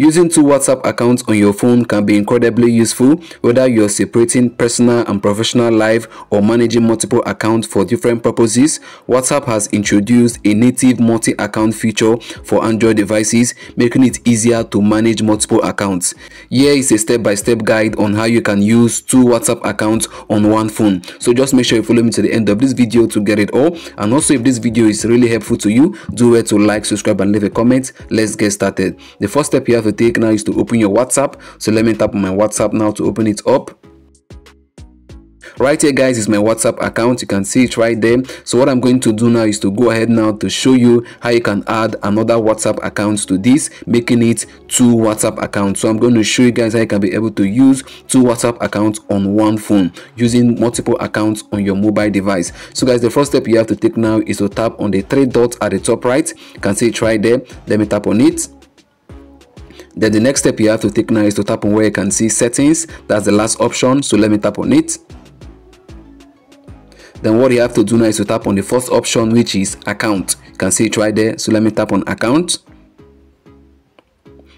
Using two WhatsApp accounts on your phone can be incredibly useful whether you're separating personal and professional life or managing multiple accounts for different purposes. WhatsApp has introduced a native multi-account feature for Android devices, making it easier to manage multiple accounts. Here is a step-by-step -step guide on how you can use two WhatsApp accounts on one phone. So just make sure you follow me to the end of this video to get it all. And also if this video is really helpful to you, do it to like, subscribe and leave a comment. Let's get started. The first step you have take now is to open your WhatsApp. So let me tap on my WhatsApp now to open it up. Right here guys is my whatsapp account. You can see it right there. So what i'm going to do now is to go ahead now to show you how you can add another whatsapp account to this making it two whatsapp accounts. So i'm going to show you guys how you can be able to use two whatsapp accounts on one phone using multiple accounts on your mobile device. So guys the first step you have to take now is to tap on the three dots at the top right. You can see it right there. Let me tap on it then the next step you have to take now is to tap on where you can see settings. That's the last option so let me tap on it. Then what you have to do now is to tap on the first option which is account. You can see it right there so let me tap on account.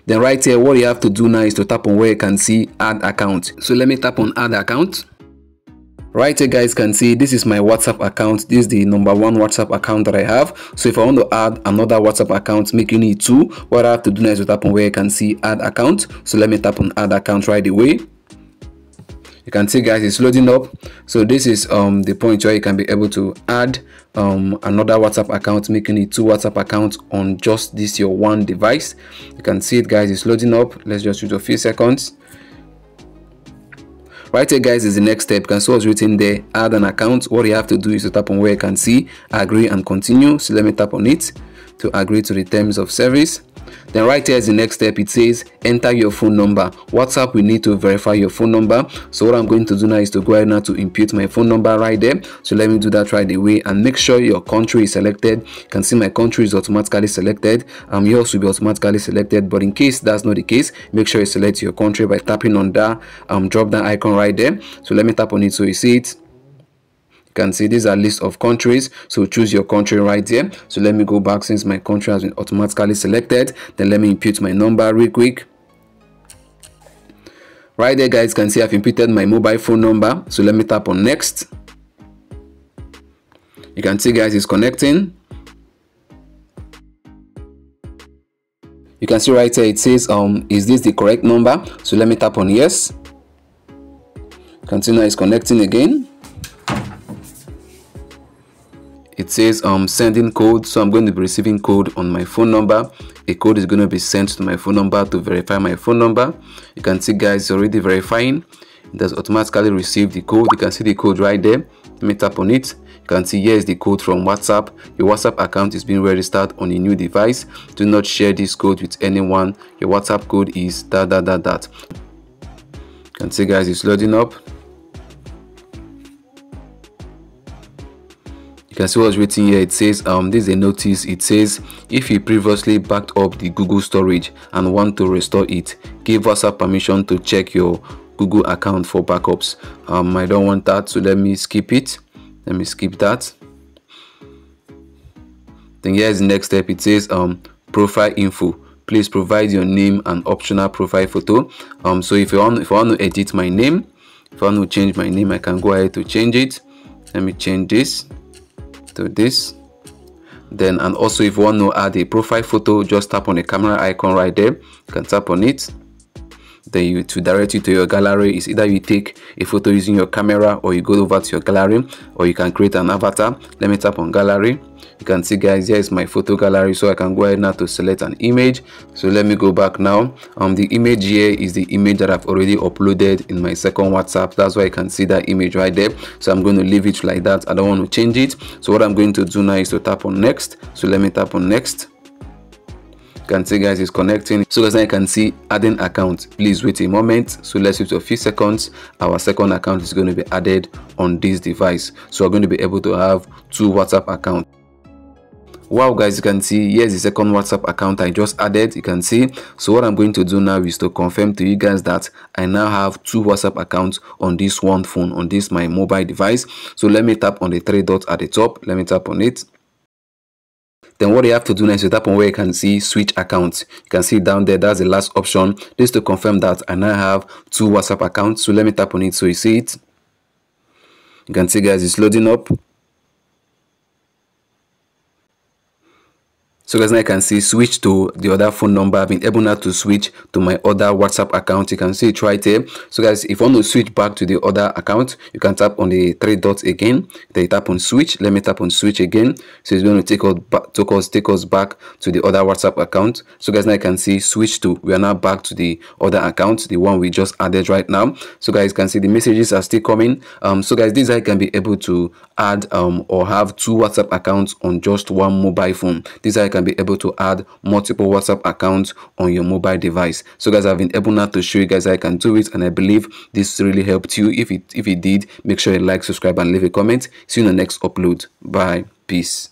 Then right here what you have to do now is to tap on where you can see add account. So let me tap on add account right here guys can see this is my whatsapp account. This is the number one whatsapp account that i have. So if i want to add another whatsapp account making it two. What i have to do now is to tap on where you can see add account. So let me tap on add account right away. You can see guys it's loading up. So this is um the point where you can be able to add um another whatsapp account. Making it two whatsapp accounts on just this your one device. You can see it guys it's loading up. Let's just use a few seconds right here guys is the next step. You can see what's written there. Add an account. What you have to do is to tap on where you can see agree and continue. So let me tap on it to agree to the terms of service. Then right here is the next step. It says enter your phone number. Whatsapp we need to verify your phone number. So what i'm going to do now is to go ahead now to input my phone number right there. So let me do that right away and make sure your country is selected. You can see my country is automatically selected. Um yours will be automatically selected. But in case that's not the case make sure you select your country by tapping on that um drop down icon right there. So let me tap on it so you see it you can see these are list of countries so choose your country right here so let me go back since my country has been automatically selected. Then let me input my number real quick. Right there guys can see i've inputted my mobile phone number. So let me tap on next. You can see guys it's connecting. You can see right here it says um is this the correct number? So let me tap on yes. Continue is connecting again it says um sending code so i'm going to be receiving code on my phone number. A code is going to be sent to my phone number to verify my phone number. You can see guys already verifying. It has automatically received the code. You can see the code right there. Let me tap on it. You can see here is the code from whatsapp. Your whatsapp account is being registered on a new device. Do not share this code with anyone. Your whatsapp code is that that that that you can see guys it's loading up can see what's written here. It says um this is a notice. It says if you previously backed up the google storage and want to restore it give whatsapp permission to check your google account for backups. Um i don't want that so let me skip it. Let me skip that. Then here's the next step. It says um profile info. Please provide your name and optional profile photo. Um so if you want if i want to edit my name if i want to change my name i can go ahead to change it. Let me change this to this. Then and also if you want to add a profile photo just tap on the camera icon right there. You can tap on it then you to direct you to your gallery is either you take a photo using your camera or you go over to your gallery or you can create an avatar. Let me tap on gallery. You can see guys here is my photo gallery. So i can go ahead now to select an image. So let me go back now. Um the image here is the image that i've already uploaded in my second whatsapp. That's why you can see that image right there. So i'm going to leave it like that. I don't want to change it. So what i'm going to do now is to tap on next. So let me tap on next can see guys is connecting. So as I can see adding account. Please wait a moment. So let's wait a few seconds. Our second account is going to be added on this device. So we're going to be able to have two whatsapp accounts wow guys you can see here's the second whatsapp account i just added you can see. So what i'm going to do now is to confirm to you guys that i now have two whatsapp accounts on this one phone on this my mobile device. So let me tap on the three dots at the top. Let me tap on it then what you have to do next is tap on where you can see switch accounts. You can see down there that's the last option. This to confirm that i now have two whatsapp accounts. So let me tap on it. So you see it? You can see guys it's loading up So guys, now you can see switch to the other phone number. I've been able now to switch to my other WhatsApp account. You can see it right here. So guys, if you want to switch back to the other account, you can tap on the three dots again. Then tap on switch. Let me tap on switch again. So it's going to take us back, take us, take us back to the other WhatsApp account. So guys, now you can see switch to. We are now back to the other account, the one we just added right now. So guys, can see the messages are still coming. Um, so guys, this I can be able to add um or have two WhatsApp accounts on just one mobile phone. This you can can be able to add multiple WhatsApp accounts on your mobile device. So guys, I've been able now to show you guys I can do it and I believe this really helped you. If it if it did, make sure you like, subscribe and leave a comment. See you in the next upload. Bye. Peace.